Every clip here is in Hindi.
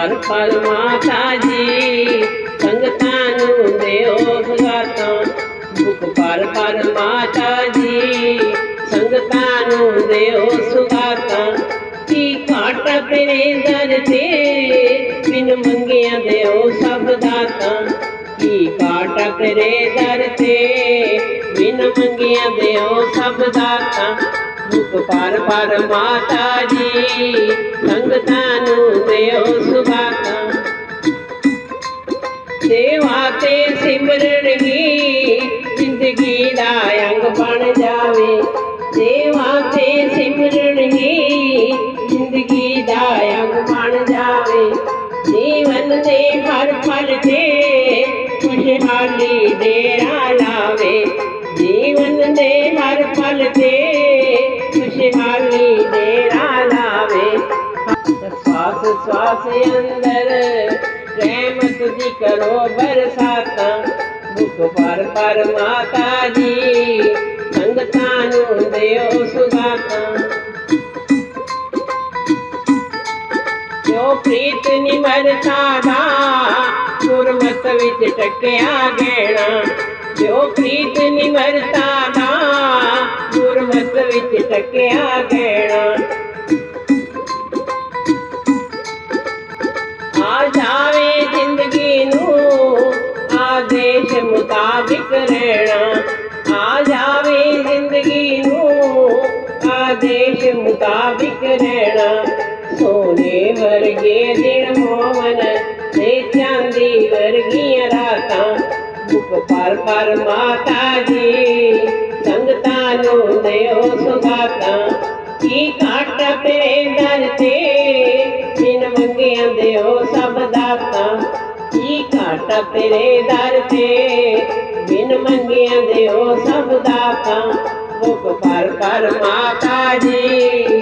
ਪਰ ਪਰ ਮਾਤਾ ਜੀ ਸੰਗਤਾਂ ਨੂੰ ਦਿਓ ਸੁਗਾਤਾਂ ਦੁੱਖ ਪਰ ਪਰ ਮਾਤਾ ਜੀ ਸੰਗਤਾਂ ਨੂੰ ਦਿਓ ਸੁਗਾਤਾਂ ਕੀ ਘਾਟ ਤੇਰੇ ਦਰ ਤੇ ਬਿਨ ਮੰਗਿਆ ਦਿਓ ਸਭ ਦਾਤਾਂ ਕੀ ਘਾਟ ਤੇਰੇ ਦਰ ਤੇ ਬਿਨ ਮੰਗਿਆ ਦਿਓ ਸਭ ਦਾਤਾਂ ਦੁੱਖ ਪਰ ਪਰ ਮਾਤਾ ਜੀ ਸੰਗਤਾਂ ਨੂੰ ਦਿਓ चलते हर फल थे खुशहाली तेरा लावे। जीवन दे हर फल थे खुशहाली तेरा लावे। श्वास श्वास अंदर, प्रेम तुझी करो बरसात। दुख पर पर माता जी, संगता देव सुगाता मरा था गुरबत विचीच नि मर था विच आज ज़िंदी आदेश मुताब रहण। आज ज़िंदगी न आद मुताबिक रहण। सोने वर्गे दिन मोहन ते चांदी वर्गिया राता। दुख पर पर माता जी संगता नो दे हो सुगाता की काट पे दर ते बिन मंगिया दे हो सब दाता। की काट तेरे दर ते बिन मंगिया दे हो सब दाता। मुख पर पर माता जी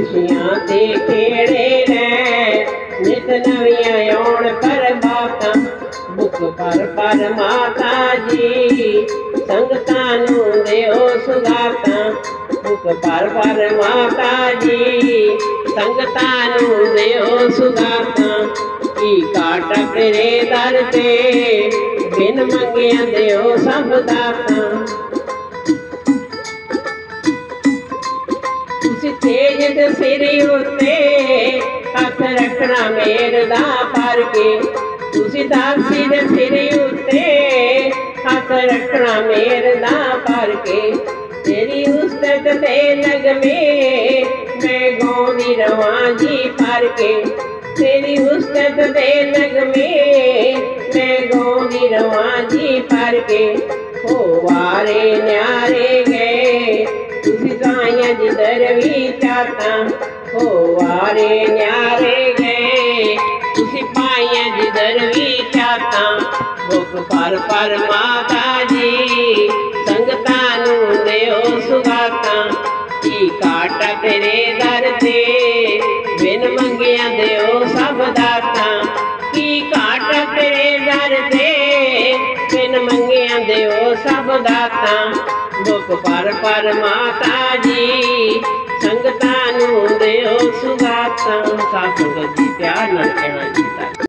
ਸੁਗਾਤਾਂ ਜੋ ਗ੍ਰਿਸ਼ਟ ਦੀ ਜ਼ਿੰਦਗੀ ਵਿੱਚ ਇਤਫਾਕ ਏਕਤਾ ਪਾਰੀ ਜੋ ਗ੍ਰਿਸ਼ਟ ਦੀ ਜ਼ਿੰਦਗੀ ਵਿੱਚ ਇਤਫਾਕ ਏਕਤਾ ਪਾਰੀ ਤੱਕ ਚਾਰੇ ਸਾਡੀ ਨੂੰ ਵਾਕੇ ਉਠਣ ਨਰ ਨਾਰੀ ਤੱਕ ਚਾਲੇ ਸਾਡੀ ਨੂੰ ਵਾਕੇ ਉਠਣ ਨਰ ਨਾਰੀ ਖੁਸ਼ੀਆਂ ਦੇ ਖੇੜੇ ਨੇ ਨਿਤ ਨਵੀਆਂ ਆਉਣ ਪਰ ਬਾਤਾਂ ਮੁਖ ਪਰ ਪਰ ਮਾਤਾ ਜੀ ਸੰਗਤਾਂ ਨੂੰ ਦਿਓ ਸੁਗਾਤਾਂ ਮੁਖ ਪਰ ਪਰ ਮਾਤਾ ਜੀ ਸੰਗਤਾਂ ਨੂੰ ਦਿਓ ਸੁਗਾਤਾਂ ਕੀ ਕਾਟ ਤੇਰੇ ਦਰ ਤੇ ਬਿਨ ਮੰਗਿਆ ਦਿਓ ਸਭ ਦਾਤਾਂ कुछ छेज ते सिरी उन्ने हस रखना के। कुछ दासी ते सिरी उन्ने हस रखना पर के। तेरी उस्तत ते में मैं गौनी रवा जी पर के। तेरी उस्तत ते लग में मैं जी पर के। हो वारे न्यारे माया जिधर भी हो वारे न्यारे गए उसी पाया जिधर भुख पर पर माता जी संगता नु सुगाता। की काटा तेरे दर ते, बिन मंगिया देव सब दाता। की काटा तेरे दर ते, बिन मंगिया दे सब दाता। પાર પાર માતાજી સંગતાનું દેવ સુગાતમ સાસુ ગજી ત્યાં નરકણા